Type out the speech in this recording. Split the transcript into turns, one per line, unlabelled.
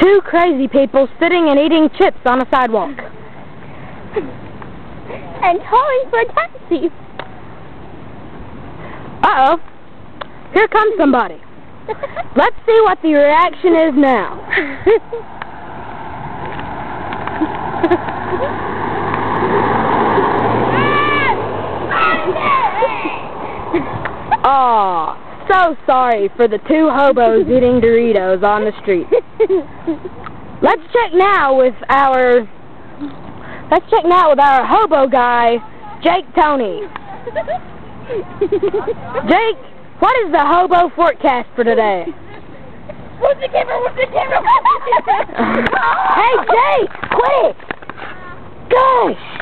Two crazy people sitting and eating chips on a sidewalk.
and calling for a taxi.
Uh-oh. Here comes somebody. Let's see what the reaction is now. Ah! So sorry for the two hobos eating Doritos on the street. Let's check now with our Let's check now with our hobo guy, Jake Tony. Jake, what is the hobo forecast for today?
What's the camera? What's the camera?
hey, Jake, quit it! Gosh!